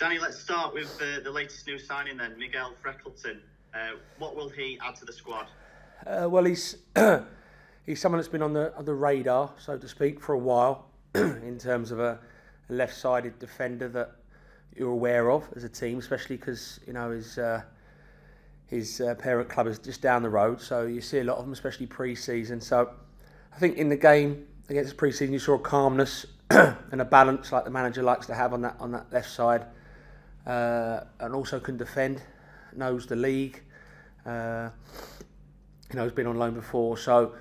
Danny, let's start with uh, the latest new signing then, Miguel Freckleton. Uh, what will he add to the squad? Uh, well, he's he's someone that's been on the on the radar, so to speak, for a while, in terms of a, a left-sided defender that you're aware of as a team, especially because you know his uh, his uh, parent club is just down the road, so you see a lot of them, especially pre-season. So I think in the game against pre-season, you saw a calmness and a balance like the manager likes to have on that on that left side, uh, and also can defend, knows the league. Uh, you know, he's been on loan before, so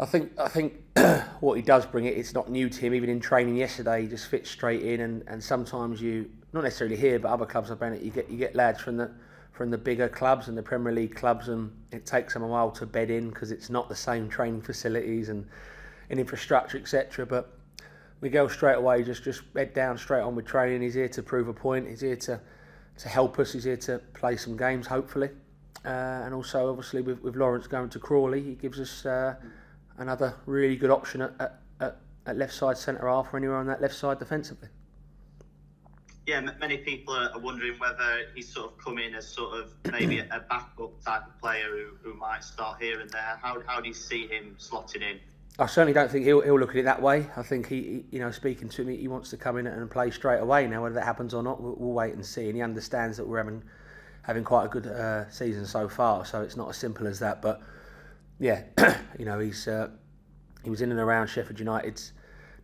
I think I think what he does bring it. It's not new to him. Even in training yesterday, he just fits straight in, and, and sometimes you not necessarily here, but other clubs I've been at, you get you get lads from the from the bigger clubs and the Premier League clubs, and it takes them a while to bed in because it's not the same training facilities and, and infrastructure, etc. But Miguel straight away just just head down straight on with training. He's here to prove a point. He's here to to help us. He's here to play some games, hopefully. Uh, and also, obviously, with, with Lawrence going to Crawley, he gives us uh, another really good option at, at, at left side centre half or anywhere on that left side defensively. Yeah, many people are wondering whether he's sort of come in as sort of maybe a backup type of player who, who might start here and there. How, how do you see him slotting in? I certainly don't think he'll, he'll look at it that way. I think he, you know, speaking to me, he wants to come in and play straight away. Now, whether that happens or not, we'll, we'll wait and see. And he understands that we're having having quite a good uh, season so far, so it's not as simple as that. But yeah, you know, he's uh, he was in and around Sheffield United's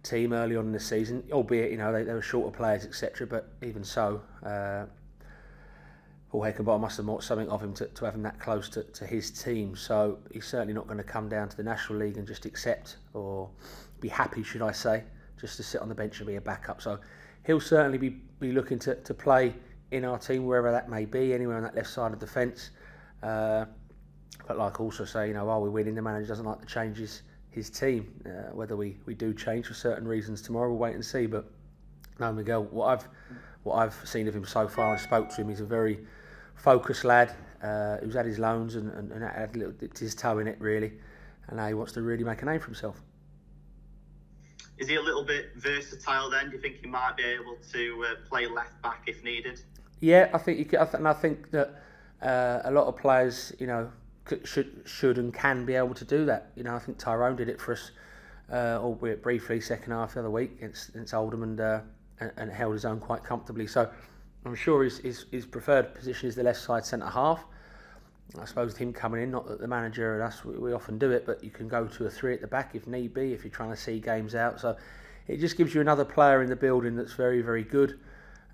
team early on in the season, albeit you know they, they were shorter players, etc. But even so, uh, Paul Heckingbottom must have thought something of him to, to have him that close to, to his team. So he's certainly not going to come down to the National League and just accept or be happy, should I say, just to sit on the bench and be a backup. So he'll certainly be, be looking to, to play in our team, wherever that may be, anywhere on that left side of the fence. Uh, but like also say, you know, are we're winning, the manager doesn't like to change his, his team. Uh, whether we, we do change for certain reasons tomorrow, we'll wait and see. But no, Miguel, what I've what I've seen of him so far and spoke to him, he's a very focused lad uh, who's had his loans and, and, and had a little dipped his toe in it really, and now he wants to really make a name for himself. Is he a little bit versatile then? Do you think he might be able to uh, play left back if needed? Yeah, I think you could, I th- and I think that uh, a lot of players, you know, should should and can be able to do that. You know, I think Tyrone did it for us, uh, albeit briefly, second half the other week against, against Oldham and, uh, and, and held his own quite comfortably. So I'm sure his, his, his preferred position is the left side centre half. I suppose him coming in, not that the manager and us we, we often do it, but you can go to a three at the back if need be if you're trying to see games out. So it just gives you another player in the building that's very very good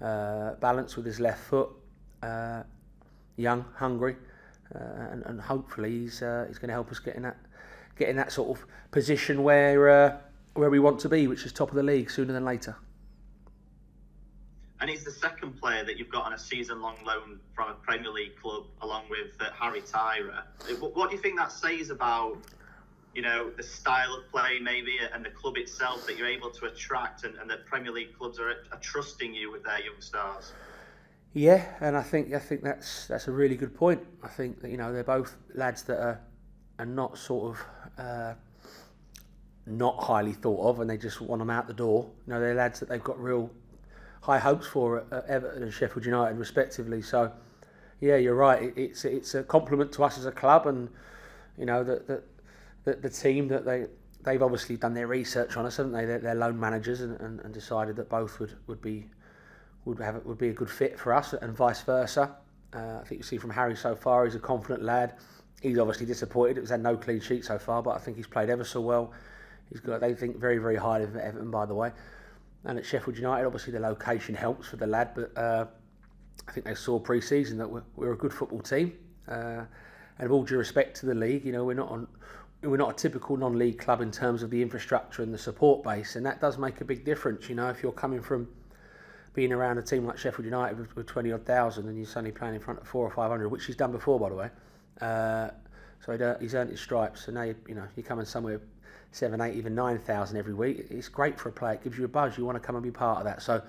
uh, balance with his left foot, uh, young, hungry, uh, and, and, hopefully he's uh, he's going to help us get in that get in that sort of position where uh, where we want to be, which is top of the league sooner than later. And he's the second player that you've got on a season-long loan from a Premier League club, along with uh, Harry Tyrer. What do you think that says about you know, the style of play maybe and the club itself that you're able to attract and, and that Premier League clubs are, are trusting you with their young stars. Yeah, and I think I think that's that's a really good point. I think that you know they're both lads that are are not sort of uh, not highly thought of, and they just want them out the door. You know, they're lads that they've got real high hopes for at Everton and Sheffield United, respectively. So, yeah, you're right. It's it's a compliment to us as a club, and you know that that the, the team that they they've obviously done their research on us, haven't they? They're, they're loan managers and, and, and, decided that both would, would be would have would be a good fit for us, and vice versa. Uh, I think you see from Harry so far, he's a confident lad. He's obviously disappointed. It's had no clean sheet so far, but I think he's played ever so well. He's got they think very very highly of Everton, by the way. And at Sheffield United, obviously the location helps for the lad, but uh, I think they saw pre-season that we're, we're a good football team. Uh, and of all due respect to the league, you know, we're not on we're not a typical non-league club in terms of the infrastructure and the support base, and that does make a big difference. You know, if you're coming from being around a team like Sheffield United with, with twenty odd thousand, and you're suddenly playing in front of four or five hundred, which he's done before, by the way. Uh, so he's earned his stripes. So now you, you know you're coming somewhere seven, eight, even nine thousand every week. It's great for a player. It gives you a buzz. You want to come and be part of that. So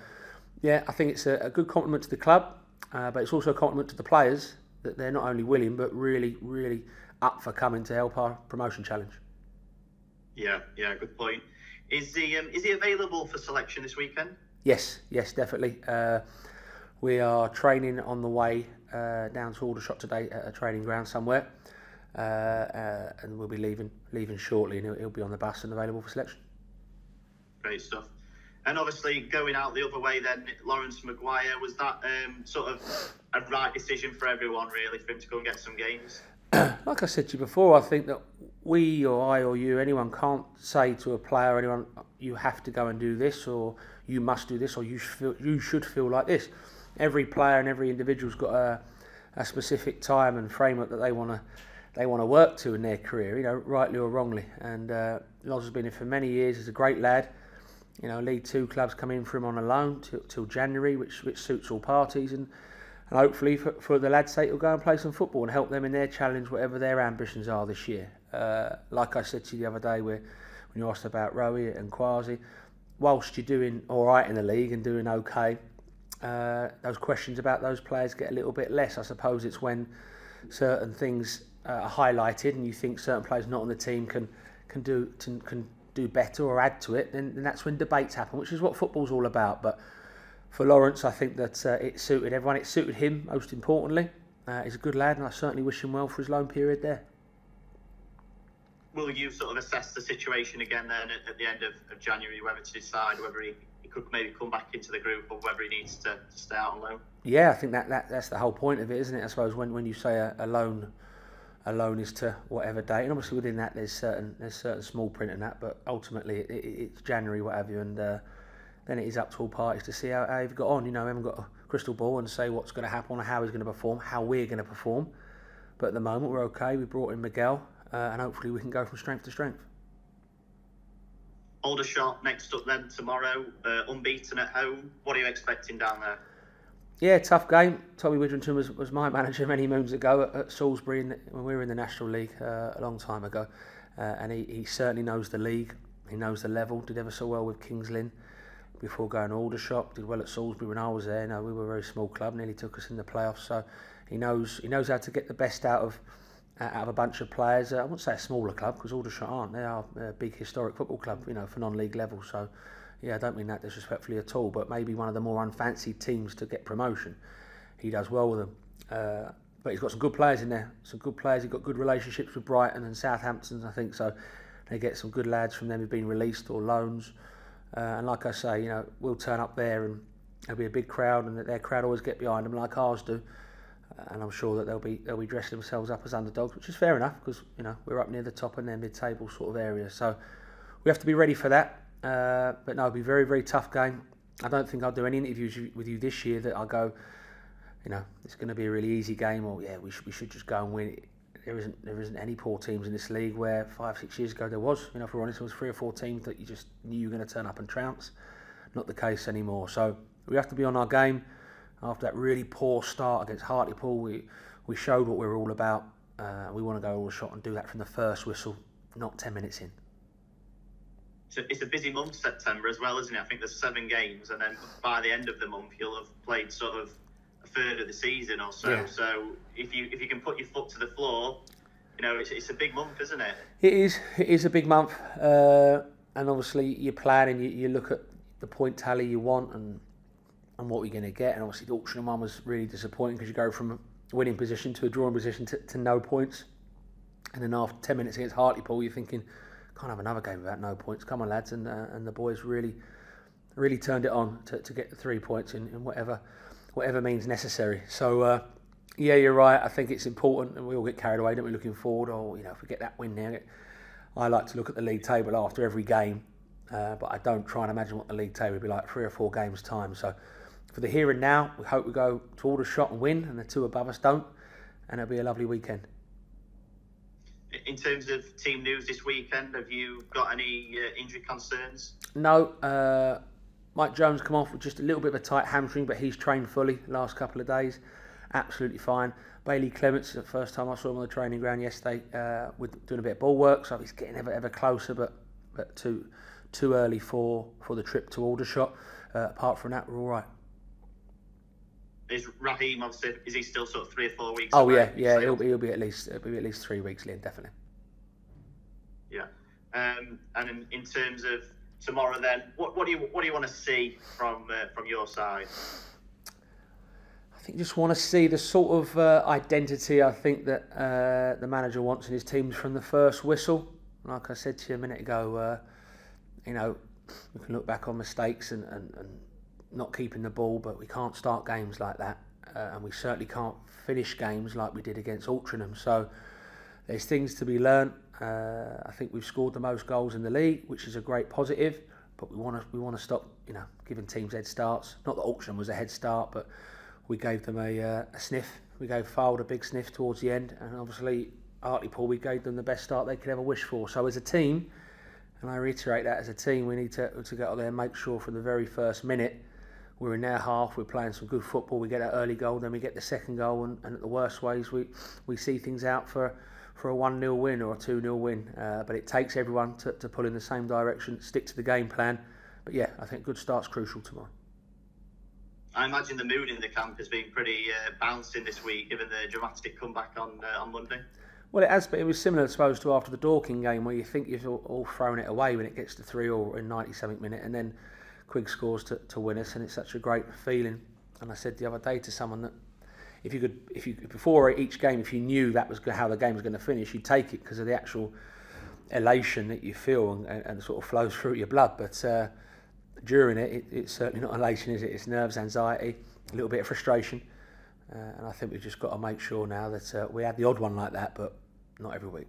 yeah, I think it's a, a good compliment to the club, uh, but it's also a compliment to the players that they're not only willing but really, really up for coming to help our promotion challenge. Yeah, yeah, good point. Is he um, is he available for selection this weekend? Yes, yes, definitely. Uh, We are training on the way uh, down to Aldershot today at a training ground somewhere, uh, uh, and we'll be leaving leaving shortly, and he'll, he'll be on the bus and available for selection. Great stuff. And obviously, going out the other way, then Lawrence Maguire was that um, sort of a right decision for everyone, really, for him to go and get some games. like I said to you before, I think that we or I or you, anyone can't say to a player, anyone, you have to go and do this, or you must do this, or you should feel, you should feel like this. Every player and every individual's got a, a specific time and framework that they want to they want to work to in their career, you know, rightly or wrongly. And uh, Loz has been here for many years. He's a great lad. You know, League Two clubs come in for him on a loan till, till January, which which suits all parties, and and hopefully for, for the lads' sake, he'll go and play some football and help them in their challenge, whatever their ambitions are this year. Uh, like I said to you the other day, where when you asked about Rowie and Quasi, whilst you're doing all right in the league and doing okay, uh, those questions about those players get a little bit less. I suppose it's when certain things uh, highlighted and you think certain players not on the team can can do can do better or add to it, then, then that's when debates happen, which is what football's all about. But for Lawrence, I think that uh, it suited everyone. It suited him most importantly. Uh, he's a good lad, and I certainly wish him well for his loan period there. Will you sort of assess the situation again then at, at the end of, of, January, whether to decide whether he, he, could maybe come back into the group or whether he needs to, to stay out on loan? Yeah, I think that, that that's the whole point of it, isn't it? I suppose when, when you say a, a loan a loan is to whatever date, and obviously within that there's certain there's certain small print in that, but ultimately it, it, it's January, whatever, and uh, then it is up to all parties to see how, how you've got on. You know, we haven't got a crystal ball and say what's going to happen, or how he's going to perform, how we're going to perform. But at the moment, we're okay. We brought in Miguel, uh, and hopefully we can go from strength to strength. Aldershot next up then tomorrow, uh, unbeaten at home. What are you expecting down there? yeah, tough game. Tommy Widrington was, was my manager many moons ago at, at Salisbury the, when we were in the National League uh, a long time ago. Uh, and he, he certainly knows the league. He knows the level. Did ever so well with Kings Lynn before going to Aldershot. Did well at Salisbury when I was there. No, we were a very small club. Nearly took us in the playoffs. So he knows he knows how to get the best out of uh, out of a bunch of players. Uh, I wouldn't say a smaller club because Aldershot aren't. They are a big historic football club, you know, for non-league level. So yeah, I don't mean that disrespectfully at all. But maybe one of the more unfancied teams to get promotion. He does well with them. Uh, but he's got some good players in there. Some good players. He's got good relationships with Brighton and Southampton, I think. So they get some good lads from them who've been released or loans. Uh, and like I say, you know, we'll turn up there and there'll be a big crowd, and their crowd always get behind them like ours do. Uh, and I'm sure that they'll be they'll be dressing themselves up as underdogs, which is fair enough because you know we're up near the top and their mid-table sort of area. So we have to be ready for that. Uh, but no, it'll be a very very tough game. I don't think I'll do any interviews with you this year that I'll go, you know, it's going to be a really easy game, or yeah, we should we should just go and win there isn't there isn't any poor teams in this league where five six years ago there was. You know, if we're honest, there was three or four teams that you just knew you were going to turn up and trounce. Not the case anymore. So we have to be on our game. After that really poor start against Hartlepool, we we showed what we were all about. Uh, we want to go Aldershot and do that from the first whistle, not ten minutes in. So it's a busy month, September as well, isn't it? I think there's seven games, and then by the end of the month, you'll have played sort of a third of the season or so. Yeah. So if you if you can put your foot to the floor, you know it's, it's a big month, isn't it? It is. It is a big month, uh, and obviously you plan and you, you look at the point tally you want and and what you're going to get. And obviously the auction one was really disappointing because you go from a winning position to a drawing position to, to no points, and then after ten minutes against Hartlepool, you're thinking can't have another game without no points. Come on, lads, and uh, and the boys really really turned it on to, to get the three points in, in whatever whatever means necessary. So, uh, yeah, you're right. I think it's important, and we all get carried away, don't we? Looking forward, or you know, if we get that win now, I like to look at the league table after every game, uh, but I don't try and imagine what the league table would be like three or four games time. So, for the here and now, we hope we go to Aldershot and win, and the two above us don't, and it'll be a lovely weekend. In terms of team news this weekend, have you got any uh, injury concerns? No. Uh, Mike Jones come off with just a little bit of a tight hamstring, but he's trained fully last couple of days. Absolutely fine. Bailey Clements, the first time I saw him on the training ground yesterday, uh, with doing a bit of ball work, so he's getting ever ever closer, but but too too early for, for the trip to Aldershot. Uh, apart from that, we're all right. Is Raheem obviously is he still sort of three or four weeks? Oh yeah, yeah, he'll be he'll be at least it'll be at least three weeks, Liam, definitely. Yeah, um, and in, in terms of tomorrow. Then, what, what do you what do you want to see from uh, from your side? I think just want to see the sort of uh, identity I think that uh, the manager wants in his teams from the first whistle. Like I said to you a minute ago, uh, you know, we can look back on mistakes and, and, and not keeping the ball, but we can't start games like that. Uh, and we certainly can't finish games like we did against Altrincham. So there's things to be learnt. Uh, I think we've scored the most goals in the league, which is a great positive. But we want to we want to stop, you know, giving teams head starts. Not that Altrincham was a head start, but we gave them a, uh, a sniff. We gave Fylde a big sniff towards the end, and obviously Hartlepool, we gave them the best start they could ever wish for. So as a team, and I reiterate that as a team, we need to to get out there and make sure from the very first minute we're in their half, we're playing some good football, we get that early goal, then we get the second goal, and, and at the worst ways, we, we see things out for, for a 1 0 win or a 2 0 win. Uh, but it takes everyone to, to pull in the same direction, stick to the game plan. But yeah, I think good start's crucial tomorrow. I imagine the mood in the camp has been pretty uh, bouncing this week, given the dramatic comeback on uh, on Monday. Well, it has, but it was similar, I suppose, to after the Dorking game, where you think you've all, all thrown it away when it gets to three or in 97th minute, and then Quigg scores to, to win us, and it's such a great feeling. And I said the other day to someone that if you could, if you before each game, if you knew that was how the game was going to finish, you'd take it because of the actual elation that you feel and, and, and sort of flows through your blood. But uh, during it, it, it's certainly not elation, is it? It's nerves, anxiety, a little bit of frustration. Uh, and I think we've just got to make sure now that uh, we had the odd one like that, but not every week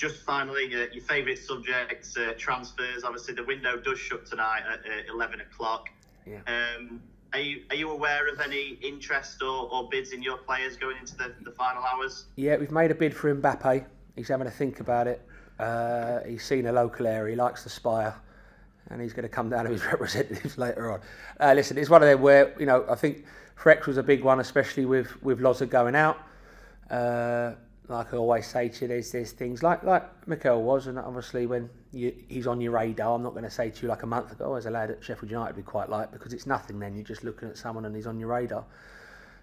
just finally, uh, your favourite subjects, uh, transfers. Obviously, the window does shut tonight at uh, 11 o'clock. Yeah. Um, are you, are you aware of any interest or, or bids in your players going into the, the final hours? Yeah, we've made a bid for Mbappe. He's having to think about it. Uh, he's seen a local area. He likes the Spire. And he's going to come down to his representatives later on. Uh, listen, it's one of them where, you know, I think Frex was a big one, especially with, with Loza going out. Uh, like I always say to you, there's there's things like like Mikel was, and obviously when you, he's on your radar, I'm not going to say to you like a month ago as a lad at Sheffield United we quite like because it's nothing. Then you're just looking at someone and he's on your radar.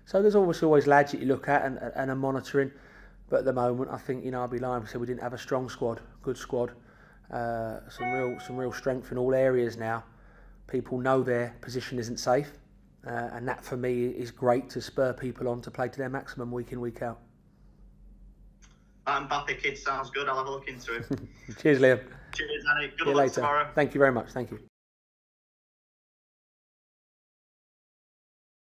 So there's obviously always lads that you look at and and are monitoring. But at the moment, I think you know I'd be lying if said we didn't have a strong squad, good squad, uh, some real some real strength in all areas now. People know their position isn't safe, uh, and that for me is great to spur people on to play to their maximum week in week out. That Mbappe kid sounds good. I'll have a look into it. Cheers, Liam. Cheers, Annie. Good See luck later. tomorrow. Thank you very much. Thank you.